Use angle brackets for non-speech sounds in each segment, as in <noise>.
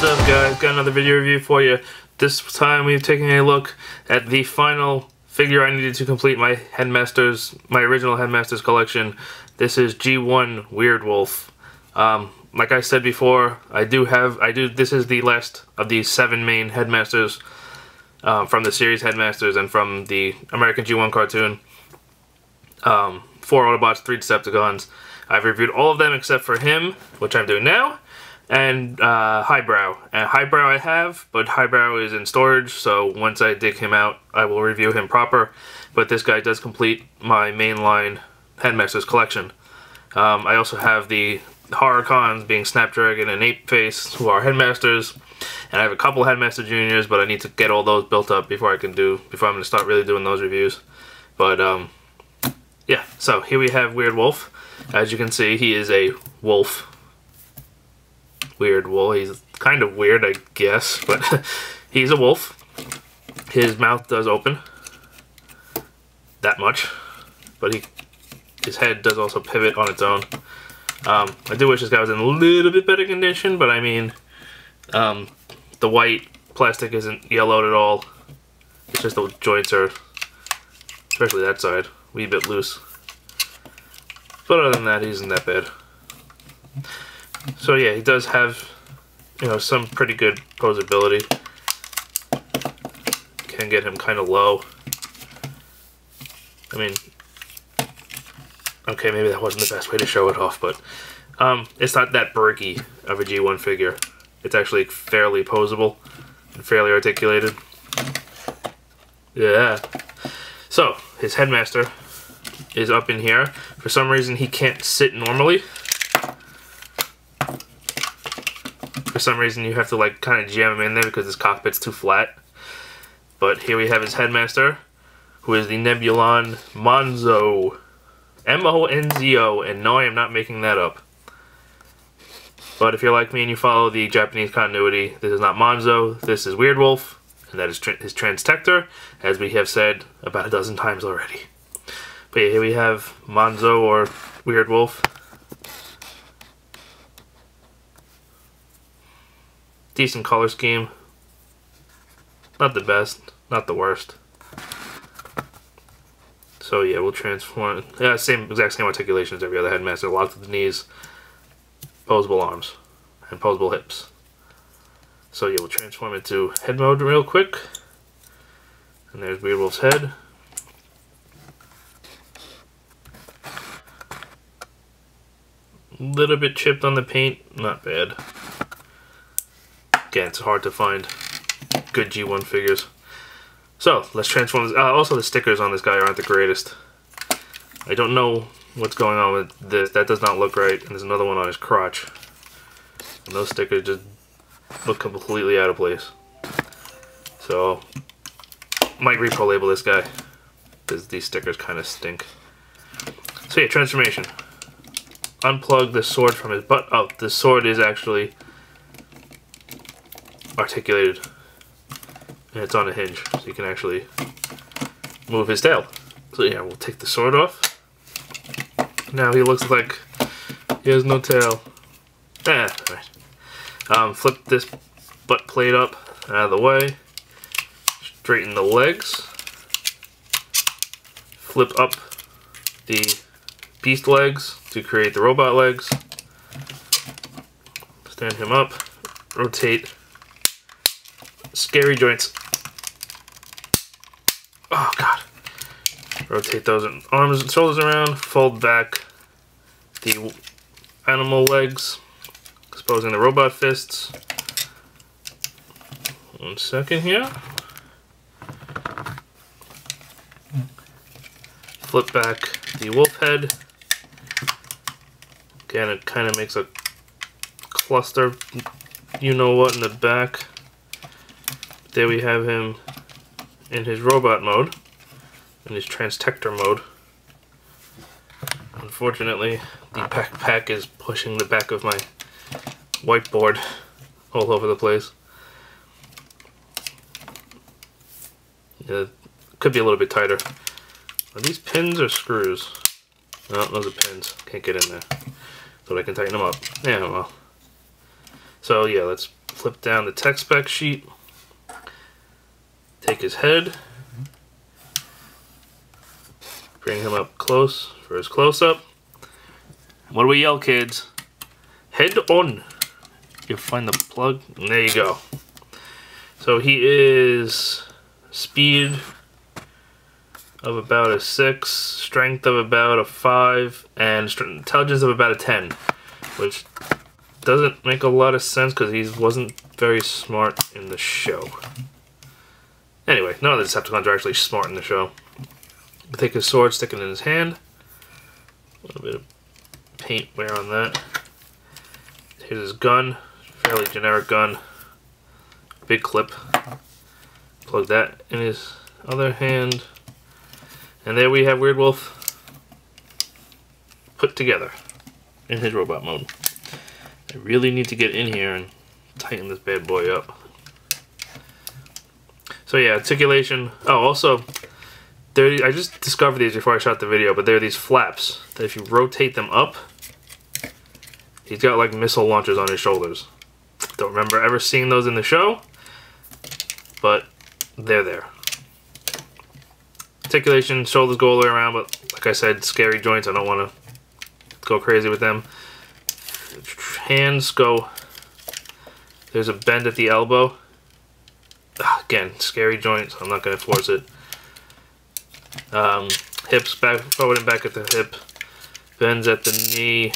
guys, got another video review for you. This time we've taken a look at the final figure I needed to complete my Headmasters, my original Headmasters collection. This is G1 Weirdwolf. Um, like I said before, I do have, I do, this is the last of the seven main Headmasters uh, from the series Headmasters and from the American G1 cartoon. Um, four Autobots, three Decepticons. I've reviewed all of them except for him, which I'm doing now and uh, Highbrow. And Highbrow I have, but Highbrow is in storage, so once I dig him out, I will review him proper. But this guy does complete my mainline Headmasters collection. Um, I also have the Horrorcons being Snapdragon and Apeface, who are Headmasters. And I have a couple Headmaster Juniors, but I need to get all those built up before I can do, before I'm to start really doing those reviews. But, um, yeah, so here we have Weird Wolf. As you can see, he is a wolf weird wolf. He's kind of weird, I guess, <laughs> but <laughs> he's a wolf. His mouth does open that much, but he his head does also pivot on its own. Um, I do wish this guy was in a little bit better condition, but I mean, um, the white plastic isn't yellowed at all. It's just the joints are, especially that side, a wee bit loose. But other than that, he isn't that bad. So yeah, he does have, you know, some pretty good posability. Can get him kind of low. I mean, okay, maybe that wasn't the best way to show it off, but um, it's not that bricky of a G1 figure. It's actually fairly posable and fairly articulated. Yeah. So, his headmaster is up in here. For some reason, he can't sit normally. For some reason you have to like kind of jam him in there because his cockpit's too flat. But here we have his headmaster, who is the Nebulon Monzo. M-O-N-Z-O, and no, I am not making that up. But if you're like me and you follow the Japanese continuity, this is not Monzo, this is Weird Wolf, and that is tra his Transtector, as we have said about a dozen times already. But yeah, here we have Monzo or Weirdwolf. Decent color scheme. Not the best, not the worst. So yeah, we'll transform. Yeah, same exact same articulation as every other headmaster. Locked at the knees, posable arms, and posable hips. So yeah, we'll transform into head mode real quick. And there's Weirdwolf's head. A Little bit chipped on the paint, not bad. Again, it's hard to find good G1 figures. So, let's transform this. Uh, also, the stickers on this guy aren't the greatest. I don't know what's going on with this. That does not look right. And there's another one on his crotch. And those stickers just look completely out of place. So, might repro label this guy. Because these stickers kind of stink. So yeah, transformation. Unplug the sword from his butt. Oh, the sword is actually articulated. And it's on a hinge, so you can actually move his tail. So yeah, we'll take the sword off. Now he looks like he has no tail. Ah, right. Um, flip this butt plate up out of the way. Straighten the legs. Flip up the beast legs to create the robot legs. Stand him up. Rotate scary joints. Oh, God. Rotate those arms and shoulders around, fold back the animal legs, exposing the robot fists. One second here. Flip back the wolf head. Again, it kind of makes a cluster, you know what, in the back. There we have him in his robot mode, in his transtector mode. Unfortunately, the backpack is pushing the back of my whiteboard all over the place. Yeah, could be a little bit tighter. Are these pins or screws? No, those are pins. Can't get in there. So I can tighten them up. Yeah, well. So yeah, let's flip down the tech spec sheet. Take his head. Bring him up close for his close-up. What do we yell, kids? Head on. You find the plug, and there you go. So he is speed of about a 6, strength of about a 5, and intelligence of about a 10, which doesn't make a lot of sense because he wasn't very smart in the show. Anyway, none of the Decepticons are actually smart in the show. Take his sword, stick it in his hand. A little bit of paint wear on that. Here's his gun, fairly generic gun. Big clip. Plug that in his other hand. And there we have Weird Wolf put together in his robot mode. I really need to get in here and tighten this bad boy up. So yeah, articulation. Oh, also, there. I just discovered these before I shot the video, but there are these flaps that if you rotate them up, he's got like missile launchers on his shoulders. Don't remember ever seeing those in the show, but they're there. Articulation, shoulders go all the way around, but like I said, scary joints. I don't want to go crazy with them. Hands go. There's a bend at the elbow. Again, scary joints. I'm not going to force it. Um, hips back, forward and back at the hip. Bends at the knee.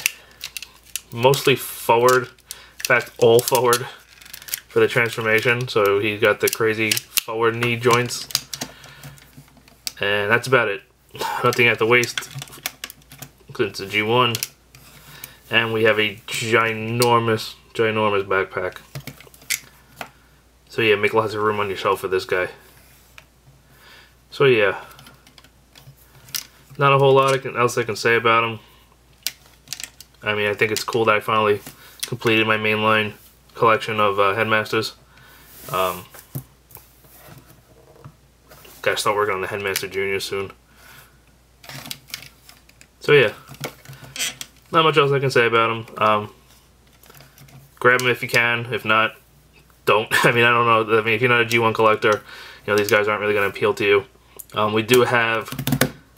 Mostly forward. In fact, all forward for the transformation. So he got the crazy forward knee joints. And that's about it. Nothing at the waist. It's a G1. And we have a ginormous, ginormous backpack. So yeah, make lots of room on your shelf for this guy. So yeah. Not a whole lot else I can say about him. I mean, I think it's cool that I finally completed my mainline collection of uh, Headmasters. Um, gotta start working on the Headmaster Junior soon. So yeah, not much else I can say about him. Um, grab him if you can. If not, don't. <laughs> I mean, I don't know. I mean, if you're not a G1 collector, you know, these guys aren't really going to appeal to you. Um, we do have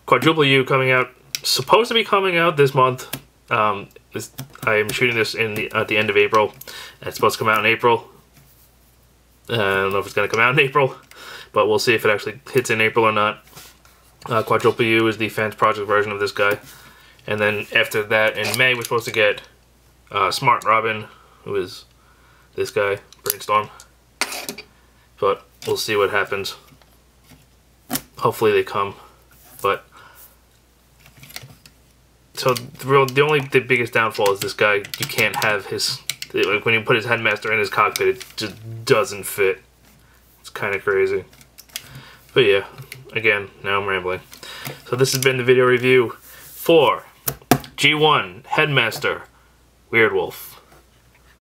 Quadruple U coming out, supposed to be coming out this month. Um, this, I am shooting this in the, at the end of April. It's supposed to come out in April. Uh, I don't know if it's going to come out in <laughs> April, but we'll see if it actually hits in April or not. Uh, Quadruple U is the fans project version of this guy. And then after that, in May, we're supposed to get uh, Smart Robin, who is this guy, Brainstorm. But we'll see what happens. Hopefully they come. But so the real, the only the biggest downfall is this guy. You can't have his like when you put his headmaster in his cockpit, it just doesn't fit. It's kind of crazy. But yeah, again, now I'm rambling. So this has been the video review for G1 Headmaster Weird Wolf.